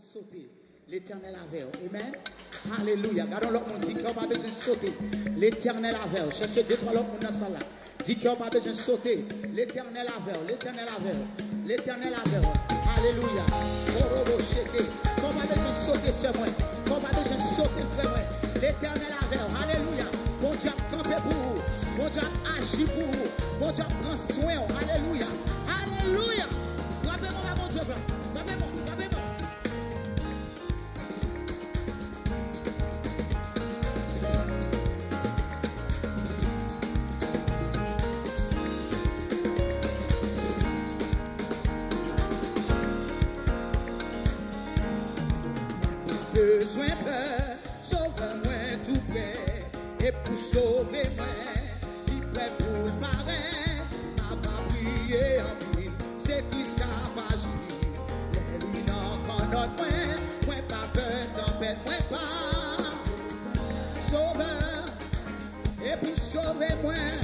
sauter. L'éternel avec vous. Amen. Alléluia. Gardons l'autre monde. Dit qu'on n'a pas besoin de sauter. L'éternel avec vous. Cherchez deux, trois autres monde dans ça là. Dit qu'on n'a pas besoin de sauter. L'éternel avec vous. L'éternel avec vous. L'éternel avec vous. Alléluia. Korobo sheke. Qu'on n'a pas besoin de sauter sur moi. Qu'on n'a pas besoin de sauter frère moi. L'éternel avec vous. Alléluia. Bon Dieu a campé pour vous. Bon Dieu a agi pour vous. Bon Dieu a pris soin. Alléluia. Alléluia. E pou sove mwen, ki ple pou l'pare, ma va priye anpil, se kis ka pa jil. Le li nan konot mwen, mwen pa pe tempet, mwen pa sove, e pou sove mwen.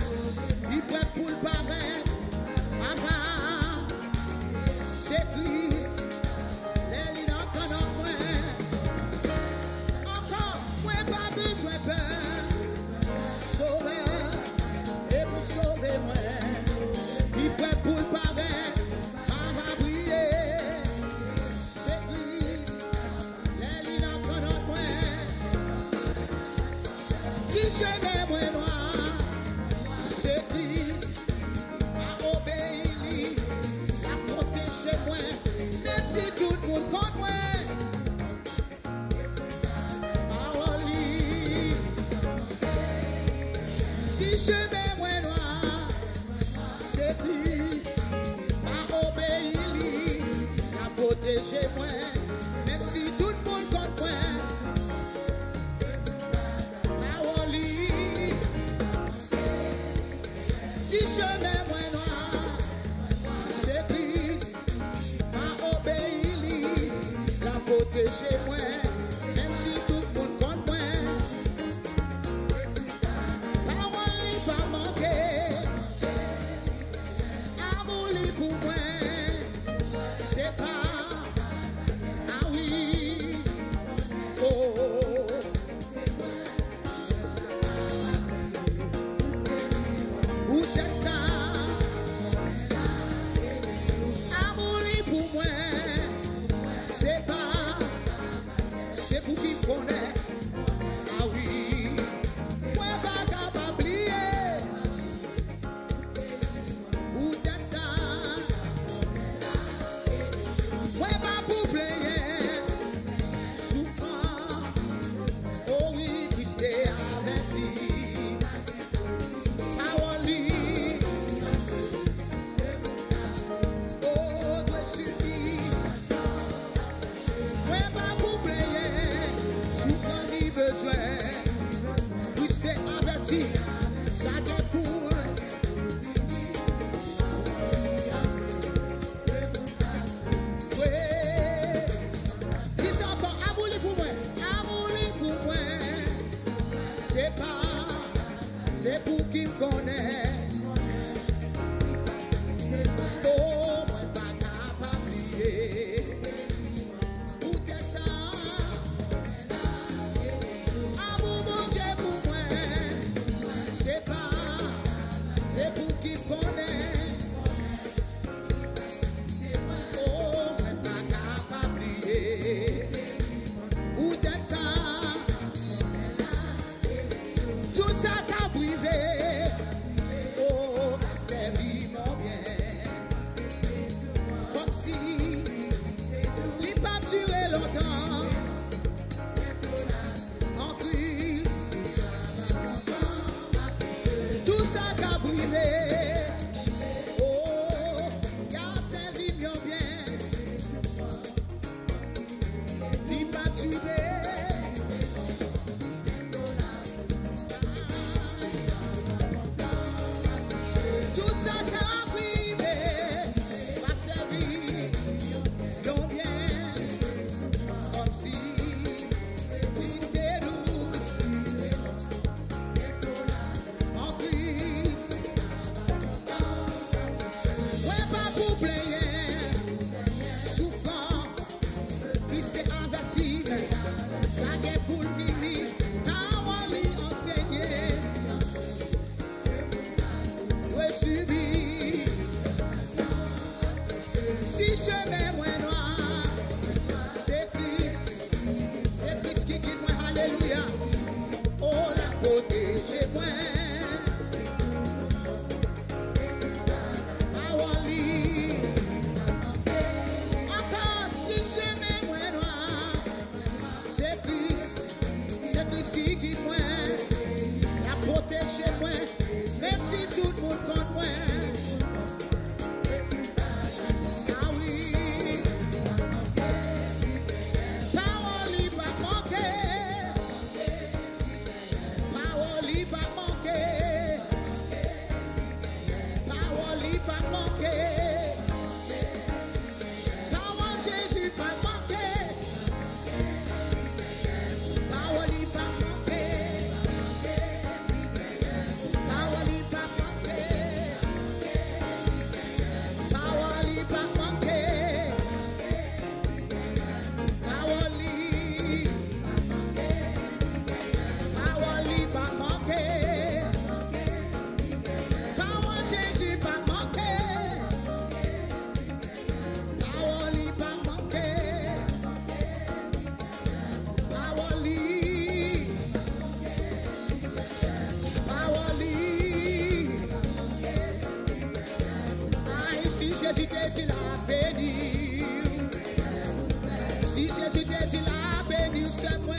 Ou se aveti Jésus était la béni, si Jésus était la béni, c'est moi.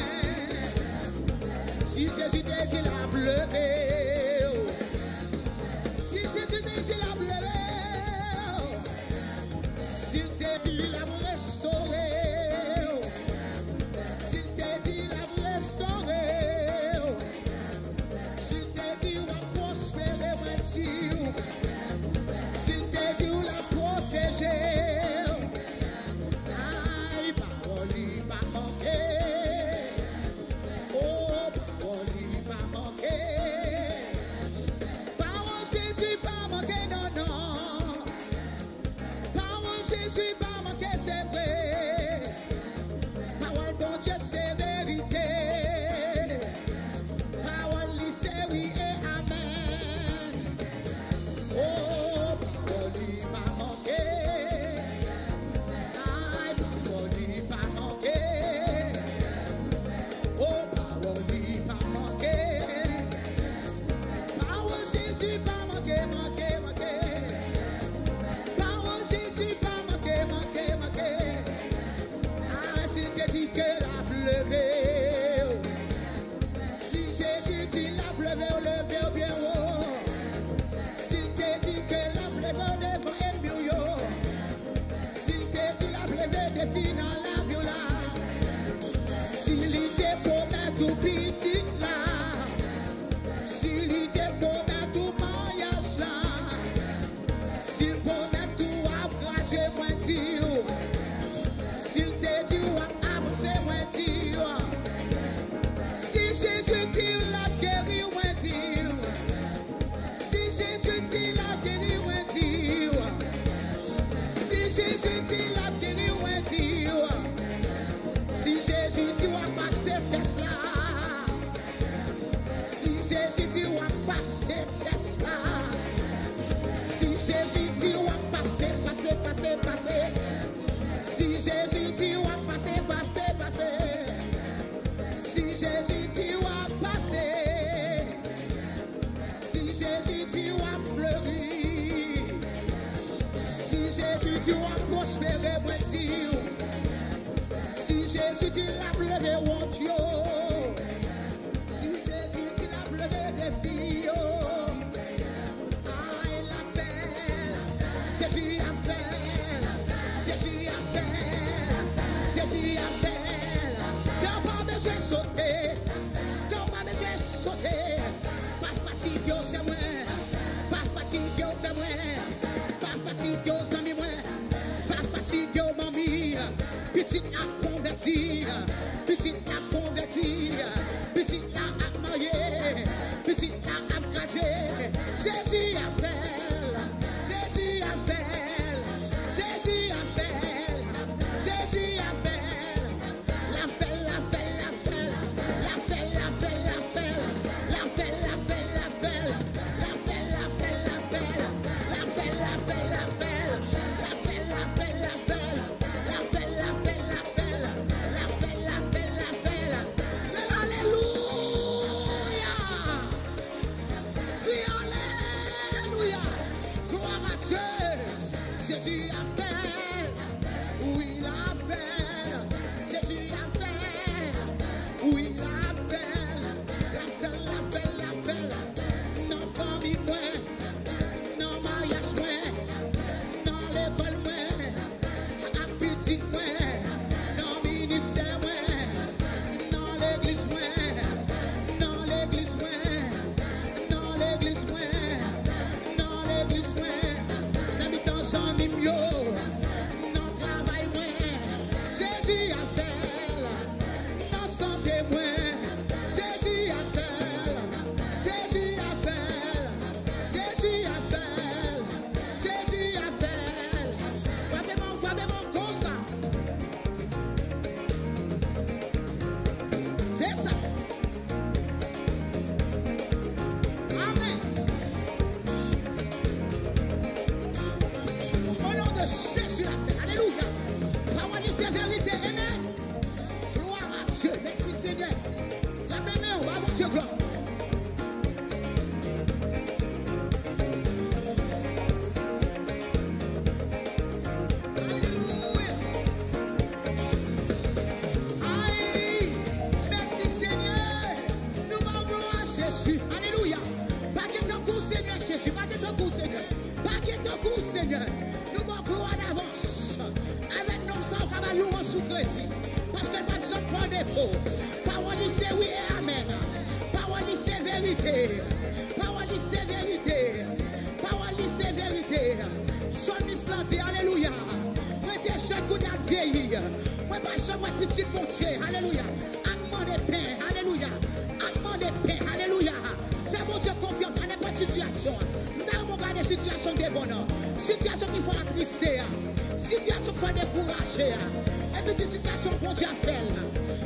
Si Jésus était la bleué. She de ontem hospedei Brasil. Si Jésus dit la pleuvé, oh Dieu. Si Jésus dit la pleuvé des filles. Ah, il a. Jésus a fait. Jésus a fait. Jésus a fait. T'as pas besoin de sauter. T'as pas besoin de sauter. Pas fatigué, c'est moi. Pas fatigué, c'est moi. poesia, vici na poesia, vici triste ya, sityasyon fwa dekouraje ya, epi di sityasyon bon di a fel,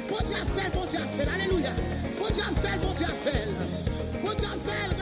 bon di a fel, bon di a fel, aleluya, bon di a fel, bon di a fel, bon di a fel,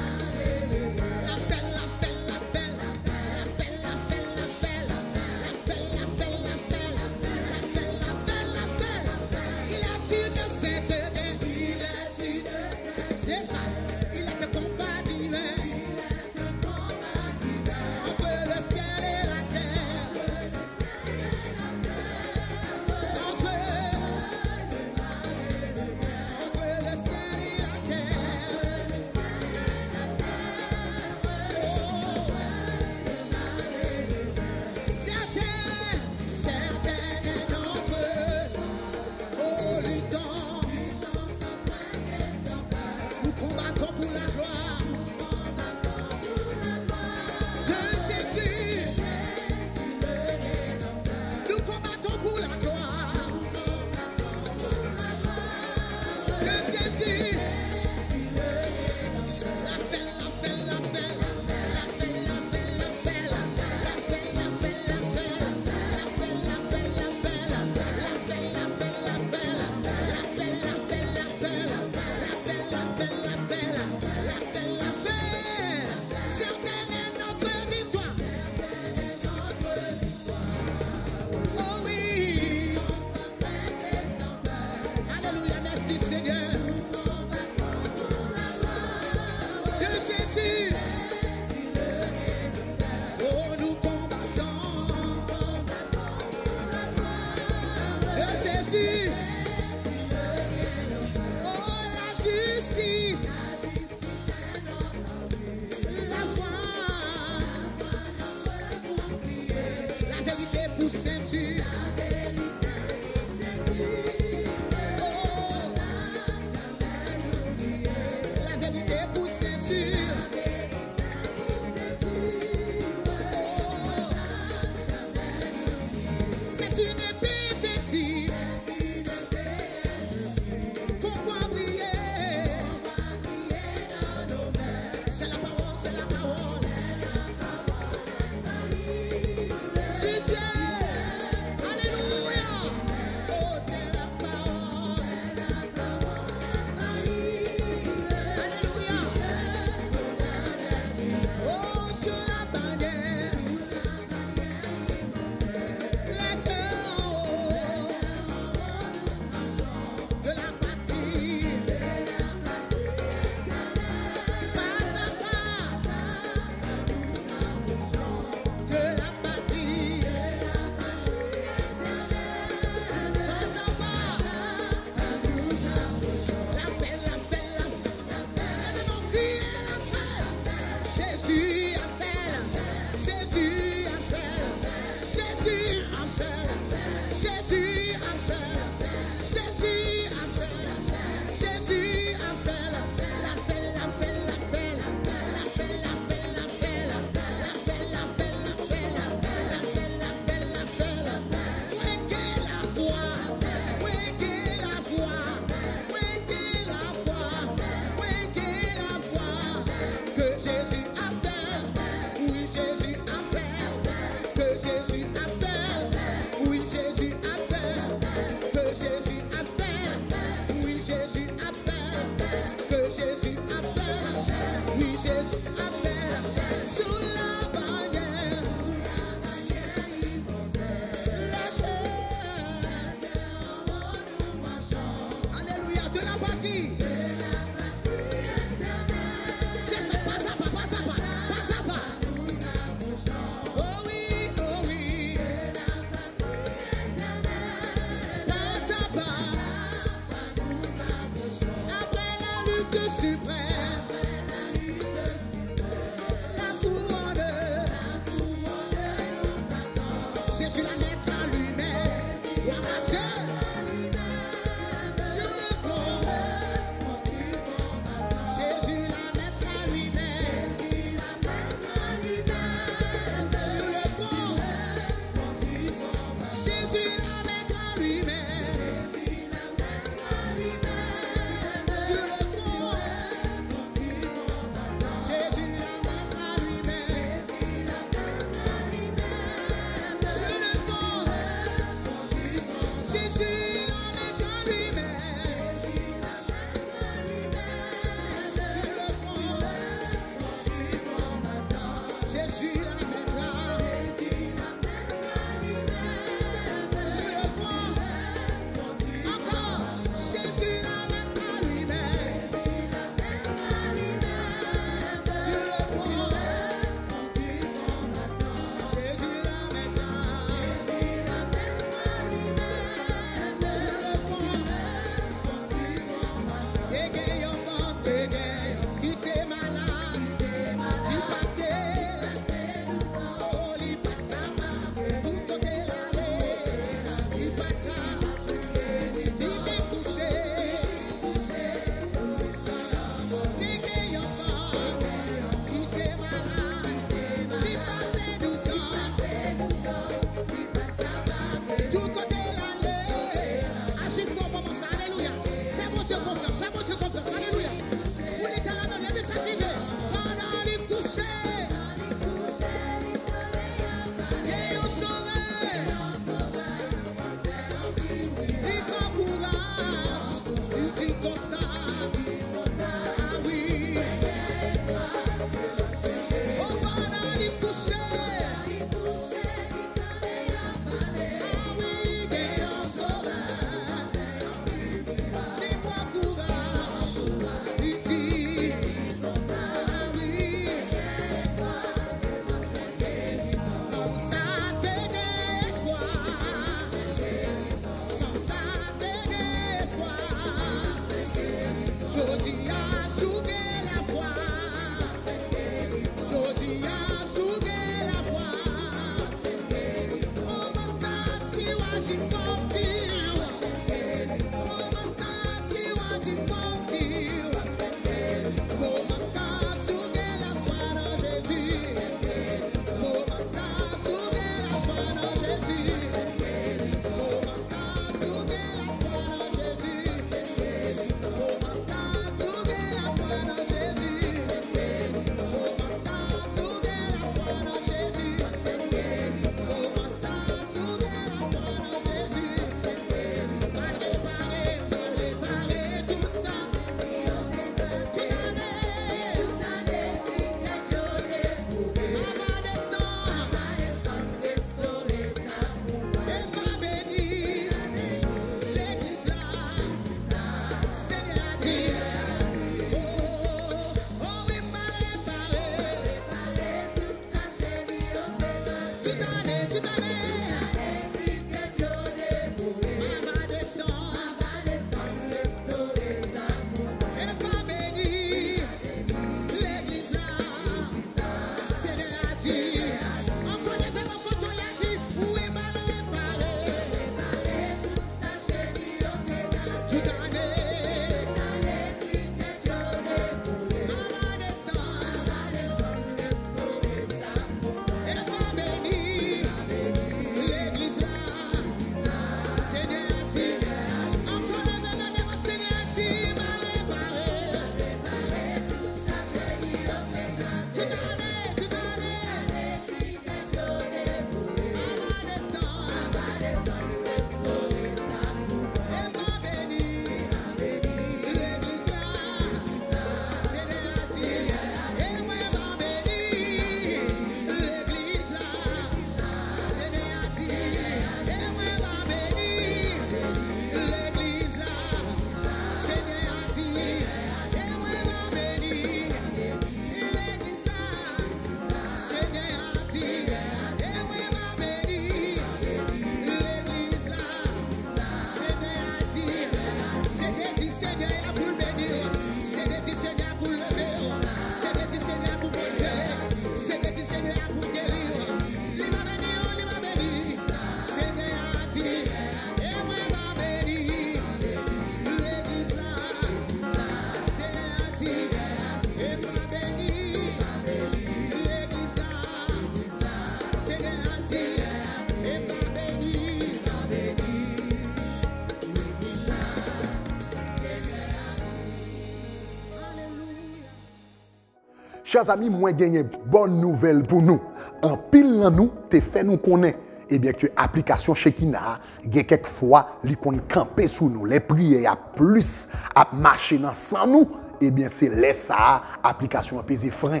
chers amis, moi gagné bonne nouvelle pour nous. En pile dans nous, te fait nous connaître. Eh bien, que l'application Shekina, quelquefois, li kon camper sous nous. Les prières a plus à marcher dans sans nous. Eh bien, c'est laisse ça, application apaiser frein.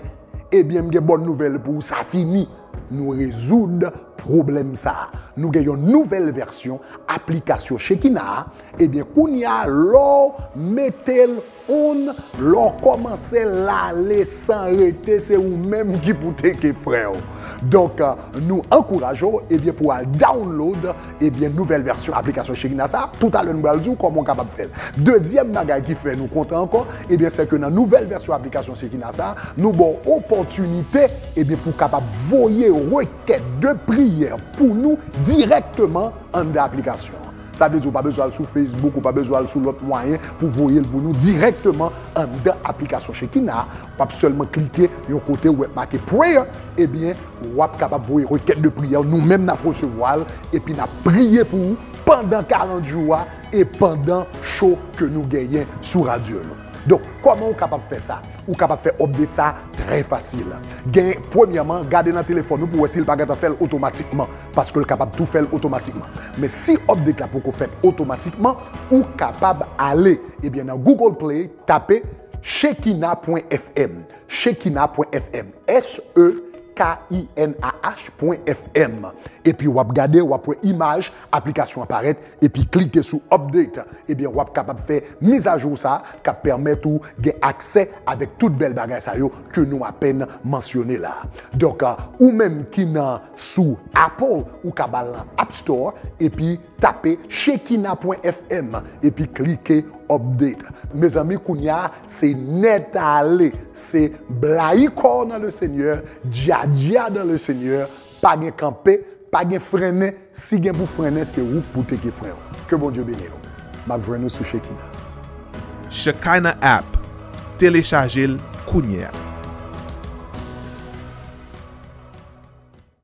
Eh bien, j'ai bonne nouvelle pour ça fini. Nous résoudre problème ça. Nous avons une nouvelle version, application Shekina. Eh bien, kounya, l'eau, mettez on, l'on commence là, les sans arrêter, c'est vous-même qui pouvez que frère. Donc, euh, nous encourageons, eh bien, pour download, eh bien, nouvelle version application Shekina ça. Tout à l'heure, nous allons dire comment on capable de faire. Deuxième bagage qui fait nous compter encore, eh bien, c'est que dans la nouvelle version application Shekina ça, nous avons opportunité, eh bien, pour capable voyer requête de prière pour nous directement en l'application. Ça veut dire pas besoin sur Facebook ou pas besoin sur l'autre moyen pour voyer pour nous directement en l'application Shekina. Pas seulement cliquer sur côté est marqué prayer, eh bien, vous êtes capable de voyer requête de prière, nous-mêmes nous recevoir et puis nous prier pour vous pendant 40 jours et pendant le show que nous gagnons sur Radio. Donc, comment on capable de faire ça? Ou capable de faire update ça très facile. Premièrement, garder dans le téléphone nous pour de pas faire automatiquement parce que le capable de tout faire automatiquement. Mais si update là pour fait automatiquement, ou capable d'aller eh bien dans Google Play, taper shekina.fm. Shekina.fm. S E K-I-N-A-H.fm. Et puis, vous regardez, vous image, application apparaître, et puis cliquez sur Update. Et bien, vous êtes capable de faire mise à jour ça, qui permet de accès avec toute belle bagage que nous à peine mentionné là. Donc, euh, ou même qui n'a sous Apple ou Kabbalah App Store, et puis tapez shekina.fm, et puis cliquez update. Mes amis, Kounia, c'est net à aller. C'est blaïkor dans le Seigneur, djadia dans le Seigneur, pas de camper, pas de freiner. Si vous pour freiner, c'est vous pour te freiner. Que bon Dieu bénisse. Ma joie nous sur Shekina. Shekinah app. Téléchargez-le Kounia.